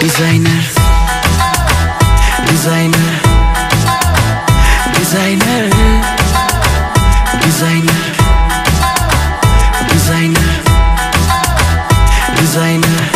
Designer. Designer. Designer. Designer. Designer. Designer.